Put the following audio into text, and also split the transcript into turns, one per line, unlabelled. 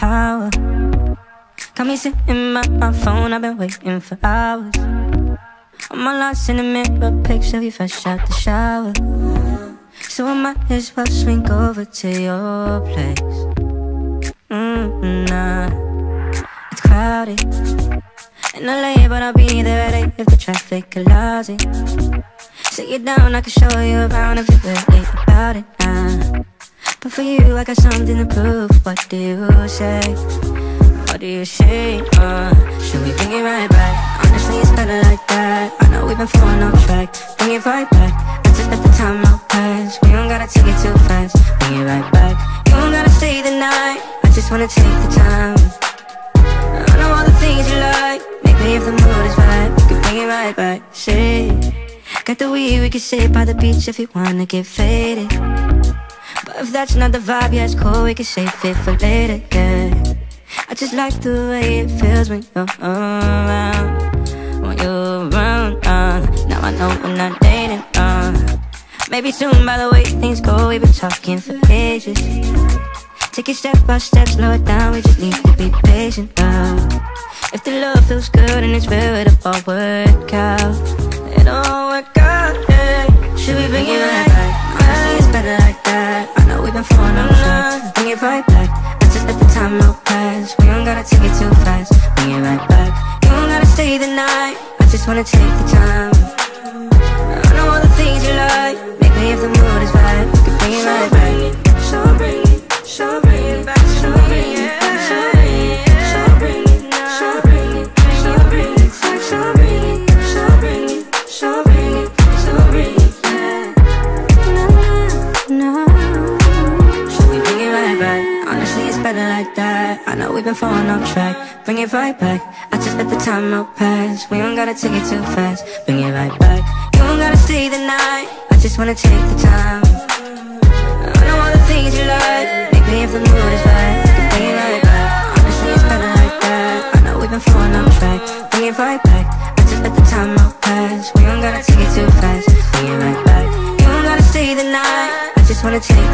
power. Got me sitting by my phone, I've been waiting for hours. I'm all lost in the mirror, picture of you fresh out the shower. So I might as well swing over to your place. Mm, nah, it's crowded in LA, but I'll be there at 8 if the traffic allows it. Sit you down, I can show you around if you're really about it now. But for you, I got something to prove. What do you say? What do you say? Uh, should we bring it right back? Honestly, it's better like that. I know we've been falling off track. Bring it right back. I just let the time out pass. We don't gotta take it too fast. Bring it right back. You don't gotta stay the night. I just wanna take the time. I know all the things you like. Maybe if the mood is right, we can bring it right back. Say, got the weed, we can sit by the beach if you wanna get faded. But if that's not the vibe, yeah, it's cool, we can save it for later, yeah. I just like the way it feels when you're around. When you're around, uh. Now I know we're not dating, uh. Maybe soon, by the way things go, we've been talking for ages. Take it step by step, slow it down, we just need to be patient, uh. If the love feels good and it's real, it'll all work out pass We don't gotta take it too fast. Bring it right back. You don't gotta stay the night. I just wanna take the time. I know all the things you like. Maybe if the mood is right. We can bring it right back Usually it's better like that. I know we've been falling off track. Bring it right back. I just let the time out pass. We don't gotta take it too fast. Bring it right back. You don't gotta stay the night. I just wanna take the time. I know all the things you like. Make me if the mood is right bring it right back. Honestly it's better like that. I know we've been falling off track. Bring it right back. I just let the time out pass. We don't gotta take it too fast. Bring it right back. You don't gotta stay the night. I just wanna take